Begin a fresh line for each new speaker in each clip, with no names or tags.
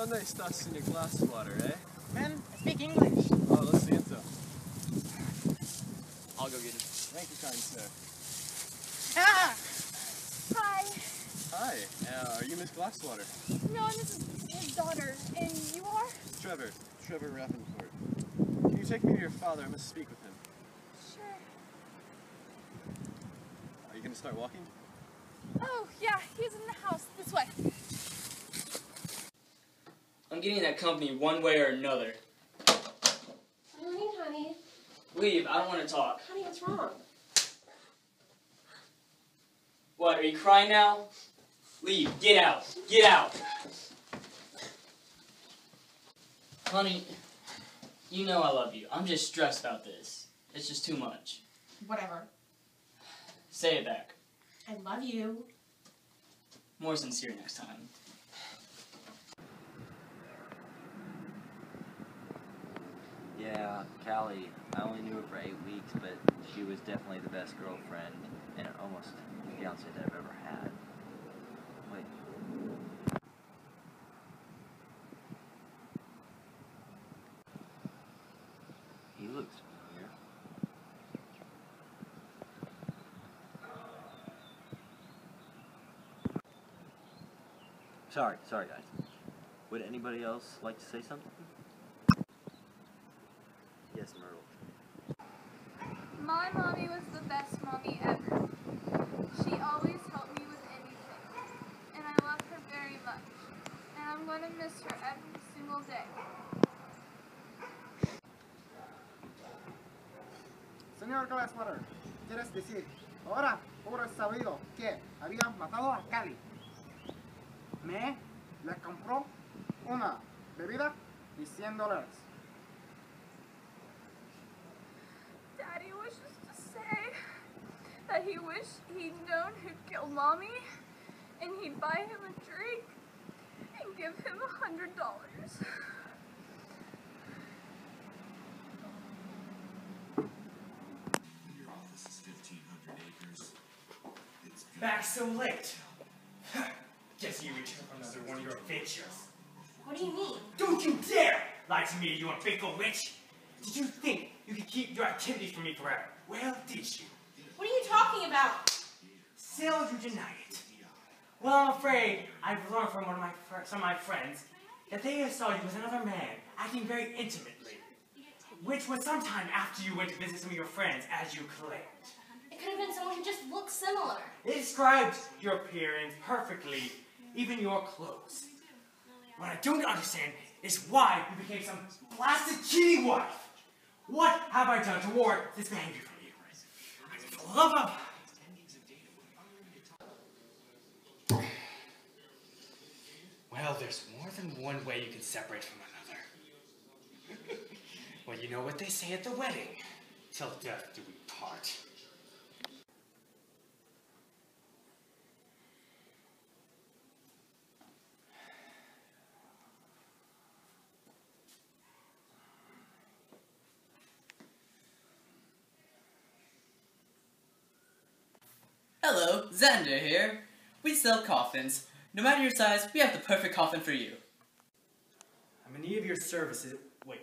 ¿Dónde estás in your glass water, eh?
Man, I speak English.
Oh, lo siento. I'll go get it. Thank you, kind sir.
Ah!
Hi.
Hi, uh, are you Miss Glasswater?
No, this is his daughter. And you are?
Trevor. Trevor Rappaport. Can you take me to your father? I must speak with him.
Sure.
Are you gonna start walking?
Oh, yeah, he's in the house. This way.
I'm getting that company one way or another.
Honey, honey.
Leave, I don't want to talk.
Honey, what's wrong?
What, are you crying now? Leave, get out, get out! Honey, you know I love you. I'm just stressed about this. It's just too much.
Whatever.
Say it back.
I love you.
More sincere next time.
Callie. I only knew her for eight weeks, but she was definitely the best girlfriend and almost fiance that I've ever had. Wait. He looks familiar. Sorry, sorry guys. Would anybody else like to say something? Yes, Myrtle.
My mommy was the best mommy ever. She always helped me with anything. And I love her very much. And I'm going to miss her every single day.
Señor Glasswater, ¿quieres decir? Ahora, por sabido que había matado a Cali. Me le compró una bebida y 100 dólares.
Daddy wishes to say that he wished he'd known who'd killed mommy. And he'd buy him a drink and give him a hundred dollars.
Your office is 1,500 acres. It's good.
Back so late. Guess you returned from another one of your adventures.
What do you mean?
Don't you dare lie to me, you unfaithful witch! Did you think you could keep your activities from me forever? Well, did you?
What are you talking about?
Still, you deny it. Well, I'm afraid I've learned from one of my some of my friends that they saw you with another man acting very intimately, which was sometime after you went to visit some of your friends, as you claimed.
It could have been someone who just looked similar.
It describes your appearance perfectly, even your clothes. What I don't understand is why you became some blasted kitty wife. What have I done to warrant this behavior from you? For the of... Well, there's more than one way you can separate from another. well, you know what they say at the wedding. Till death do we part.
Hello, Xander here. We sell coffins. No matter your size, we have the perfect coffin for you.
I'm in need of your services. Wait,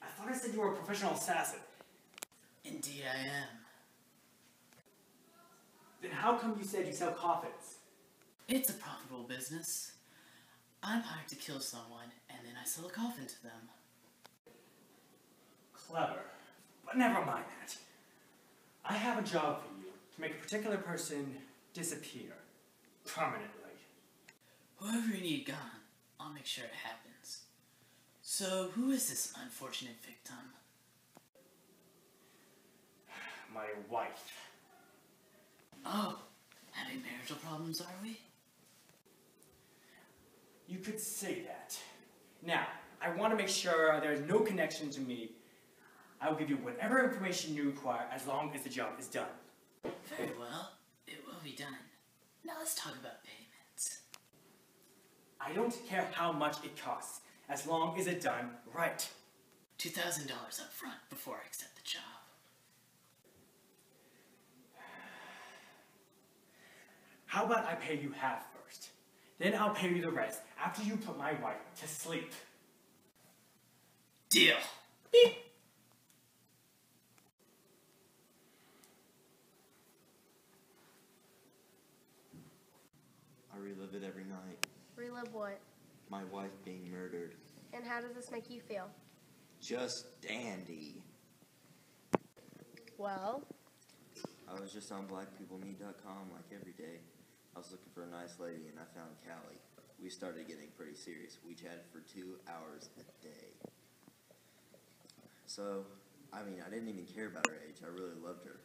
I thought I said you were a professional assassin.
Indeed, I am.
Then how come you said you sell coffins?
It's a profitable business. I'm hired to kill someone, and then I sell a coffin to them.
Clever. But never mind that. I have a job for you to make a particular person disappear permanently.
Whoever you need gone, I'll make sure it happens. So, who is this unfortunate victim?
My wife.
Oh, having marital problems, are we?
You could say that. Now, I want to make sure there's no connection to me. I will give you whatever information you require as long as the job is done.
Very well, it will be done. Now let's talk about payments.
I don't care how much it costs, as long as it's done right.
$2,000 up front before I accept the job.
How about I pay you half first? Then I'll pay you the rest after you put my wife to sleep.
Deal.
I relive it every night.
Relive what?
My wife being murdered.
And how does this make you feel?
Just dandy.
Well,
I was just on blackpeoplemeet.com like every day. I was looking for a nice lady and I found Callie. We started getting pretty serious. We chatted for two hours a day. So, I mean, I didn't even care about her age. I really loved her.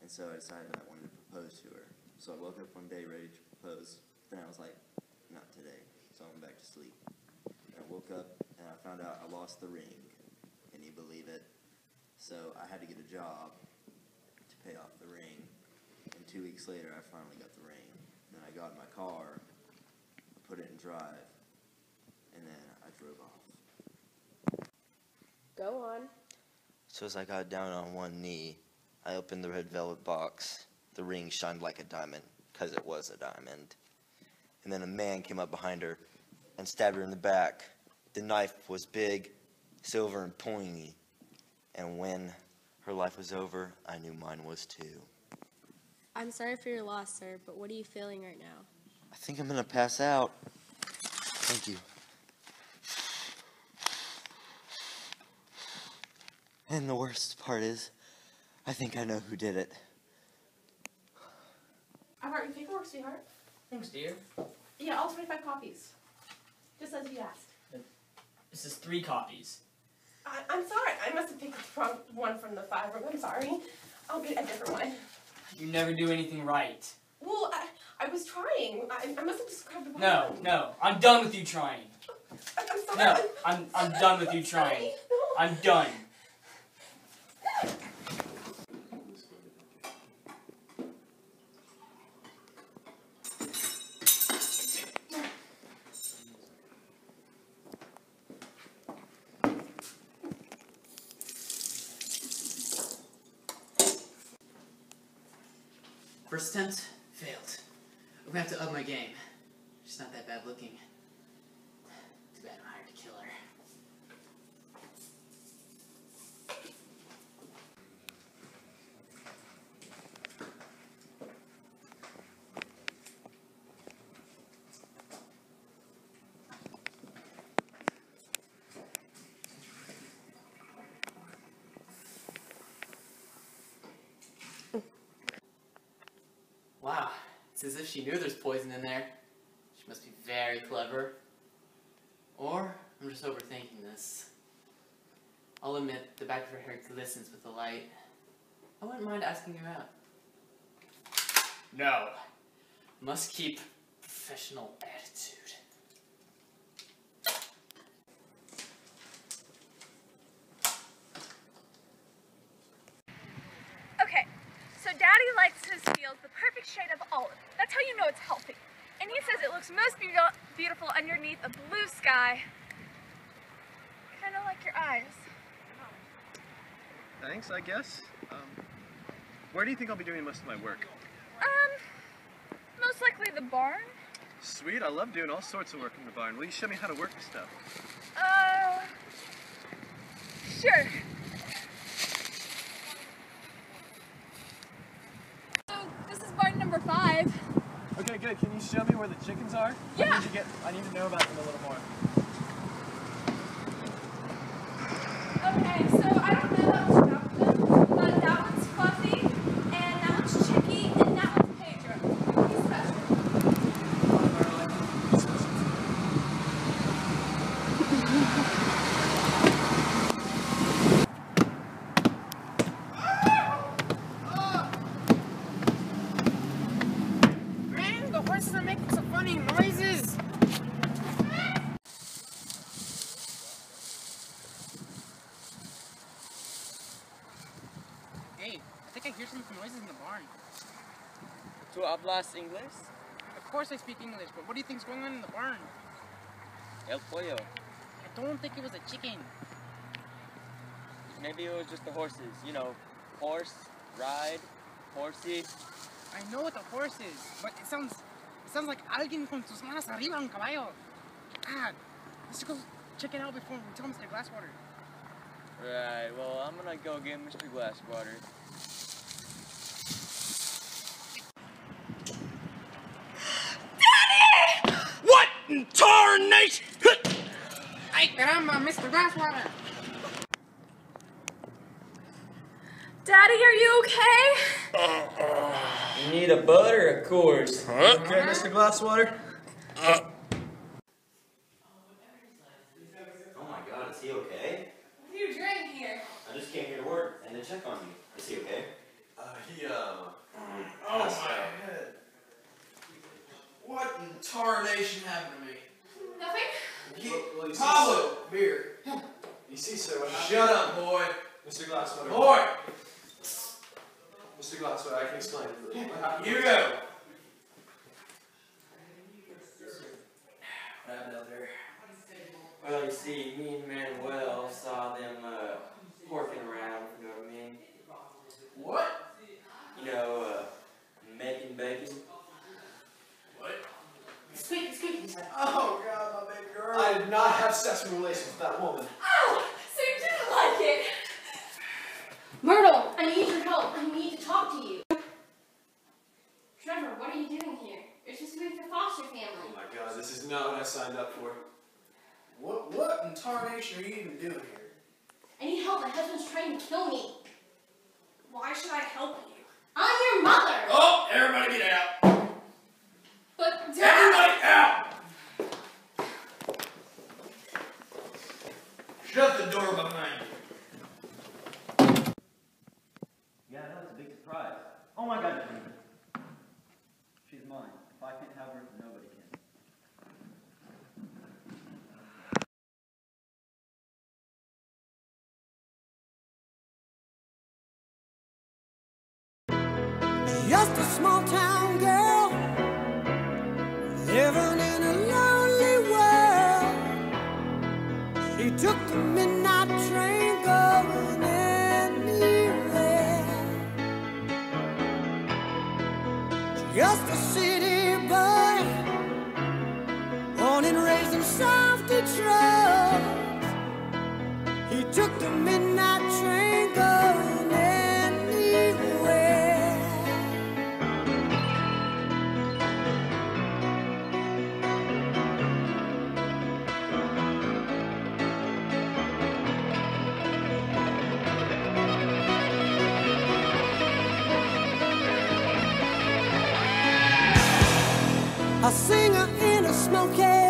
And so I decided I wanted to propose to her. So I woke up one day ready to propose. Then I was like, not today. So I went back to sleep. And I woke up and I found out I lost the ring. Can you believe it? So I had to get a job to pay off the ring. And two weeks later, I finally got the ring. Then I got in my car, put it in drive, and then I drove off.
go on.
So as I got down on one knee, I opened the red velvet box. The ring shined like a diamond, because it was a diamond. And then a man came up behind her and stabbed her in the back. The knife was big, silver, and pointy. And when her life was over, I knew mine was too.
I'm sorry for your loss, sir, but what are you feeling right now?
I think I'm gonna pass out. Thank you. And the worst part is, I think I know who did it.
I brought your paperwork, sweetheart.
Thanks, dear.
Yeah, all 25 copies. Just as you asked.
This is three copies.
I, I'm sorry. I must have picked the wrong one from the five room. I'm sorry. I'll get a different one.
You never do anything right.
Well, I, I was trying. I, I must have just grabbed the wrong
No,
one.
no. I'm done with you trying.
I, I'm sorry.
No, I'm, I'm done with you trying. I'm done.
First attempt, failed. I'm gonna have to up my game. She's not that bad looking. Too bad I'm hired to kill her. Wow, it's as if she knew there's poison in there. She must be very clever. Or I'm just overthinking this. I'll admit the back of her hair glistens with the light. I wouldn't mind asking her out. No. Must keep professional attitude.
Okay, so Daddy likes his fields the perfect shade of olive. That's how you know it's healthy. And he says it looks most beau- beautiful underneath a blue sky. Kind of like your eyes.
Thanks, I guess. Um, where do you think I'll be doing most of my work?
Um, most likely the barn.
Sweet, I love doing all sorts of work in the barn. Will you show me how to work the stuff?
Uh, sure. So this is barn number five.
Okay, good. Can you show me where the chickens are? I
Yeah.
need to get. I need to know about them a little more.
Okay, so I don't know that much about them, but that one's Fluffy, and that one's Chicky, and that one's Pedro. He's special.
Man, the horses are making some funny noises. Hey, I think I hear some noises in the barn.
Hablas inglés?
Of course I speak English, but what do you think's going on in the barn?
El pollo.
I don't think it was a chicken.
Maybe it was just the horses. You know, horse, ride, horsey.
I know what the horse is, but it sounds it sounds like alguien con sus manos arriba un caballo. God, let's go check it out before we tell Mr. Glasswater.
Right, well, I'm gonna go get Mr. Glasswater.
What in tarnation?
Ay, caramba, Mr. Glasswater.
Daddy, are you okay?
You need a butter, of course.
Okay, Mr. Glasswater?
Oh my god, is he okay?
What are you doing here?
I just came here to work and to check on you. Is he okay?
Uh, he, uh...
Oh my head. What in tarnation happened to me?
Nothing?
Well, you see,
Pablo, beer.
sir- You see, sir, what happened?
Shut up, boy.
Mr. Glasswater.
Boy,
Mr. Glasswater, I can explain. What happened?
you go. What happened out there?
Well, you see, me and Manuel saw them uh, porking around, you know what I mean?
What?
You know, uh, making bacon.
What?
Squeaky, squeaky.
Oh god, my baby girl.
I did not have sexual relations with that woman.
Oh, so you didn't like it. Myrtle, I need your help. I need to talk to you. Trevor, what are you doing here? You're supposed to be with the foster family.
Oh my god, this is not what I signed up for.
What what in tarnation are you even doing here?
I need help. My husband's trying to kill me. Why should I help you? I'm your mother.
Oh, everybody get out.
But Dad.
Everybody out. Shut the door behind you.
Took the midnight train going anywhere. Just a city boy, born and raised in South Detroit. He took the midnight singer in a smoky